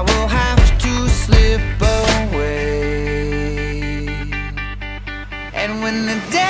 I will have to slip away. And when the day